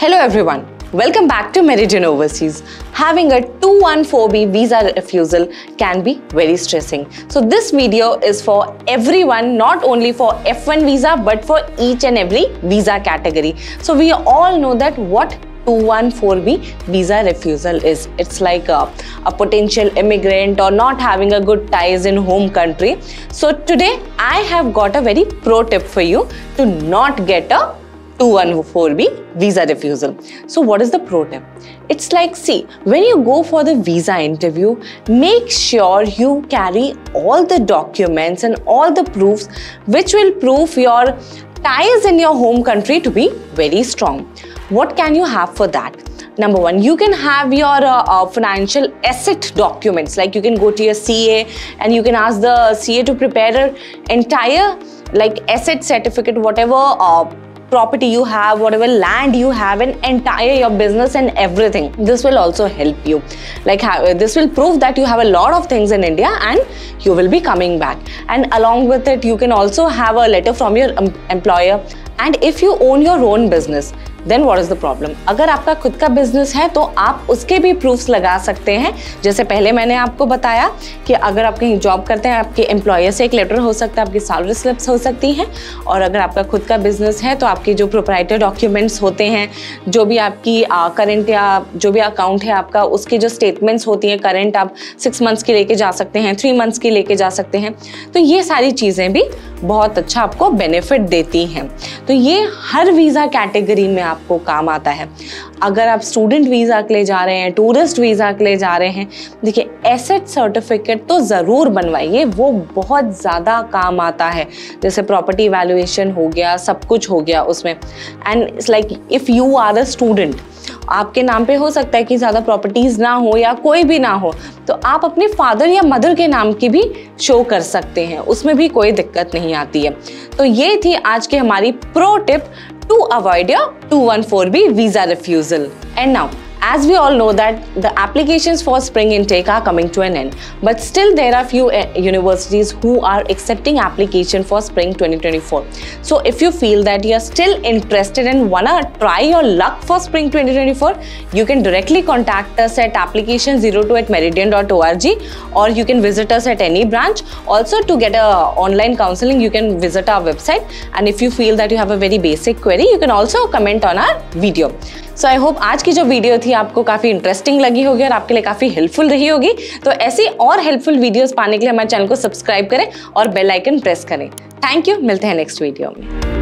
Hello everyone. Welcome back to Meridean Overseas. Having a 214B visa refusal can be very stressing. So this video is for everyone, not only for F1 visa, but for each and every visa category. So we all know that what 214B visa refusal is. It's like a, a, potential immigrant or not having a good ties in home country. So today I have got a very pro tip for you to not get a 214B visa refusal. So what is the pro tip? It's like, see, when you go for the visa interview, make sure you carry all the documents and all the proofs which will prove your ties in your home country to be very strong. What can you have for that? number one you can have your uh, uh, financial asset documents like you can go to your ca and you can ask the ca to prepare an entire like asset certificate whatever uh, property you have, whatever land you have, and entire your business and everything. This will also help you. Like this will prove that you have a lot of things in India and you will be coming back. And along with it, you can also have a letter from your employer. And if you own your own business, then what is the problem अगर आपका खुद का business है तो आप उसके भी proofs लगा सकते हैं। जैसे पहले मैंने आपको बताया कि अगर आप कहीं जॉब करते हैं, आपके एम्प्लॉयर से एक लेटर हो सकता है, आपकी सैलरी स्लिप्स हो सकती हैं। और अगर आपका खुद का बिज़नेस है तो आपके जो प्रोपराइटर डॉक्यूमेंट्स होते हैं, जो भी आपकी करेंट या जो भी अकाउंट है आपका, उसकी जो स्टेटमेंट्स होती हैं करेंट आप सिक्स मंथ्स की लेके जा सकते हैं थ्री मंथ्स की लेके जा सकते हैं। तो ये सारी चीज़ें भी बहुत अच्छा आपको बेनिफिट देती हैं। तो ये हर वीज़ा कैटेगरी में आपको काम आता है। अगर आप स्टूडेंट वीज़ा के लिए जा रहे हैं टूरिस्ट वीज़ा के लिए जा रहे हैं, देखिए एसेट सर्टिफिकेट तो ज़रूर बनवाइए। वो बहुत ज़्यादा काम आता है। जैसे प्रॉपर्टी वैल्यूएशन हो गया, सब कुछ हो गया उसमें। And it's like if you are a student आपके नाम पे हो सकता है कि ज़्यादा प्रॉपर्टीज़ ना हो या कोई भी ना हो तो आप अपने फादर या मदर के नाम की भी शो कर सकते हैं उसमें भी कोई दिक्कत नहीं आती है तो ये थी आज की हमारी pro tip to avoid your 214B visa refusal. And now, As we all know that the applications for spring intake are coming to an end, but still there are few eh, universities who are accepting application for spring 2024. So if you feel that you are still interested and wanna try your luck for spring 2024, you can directly contact us at application02 at meridean.org or you can visit us at any branch. Also to get a online counseling, you can visit our website and if you feel that you have a very basic query, you can also comment on our video. So I hope आज की जो video थी आपको काफ़ी interesting लगी होगी और आपके लिए काफ़ी हेल्पफुल रही होगी। तो ऐसी और हेल्पफुल वीडियोज़ पाने के लिए हमारे चैनल को सब्सक्राइब करें और बेलाइकन प्रेस करें। थैंक यू मिलते हैं नेक्स्ट वीडियो में।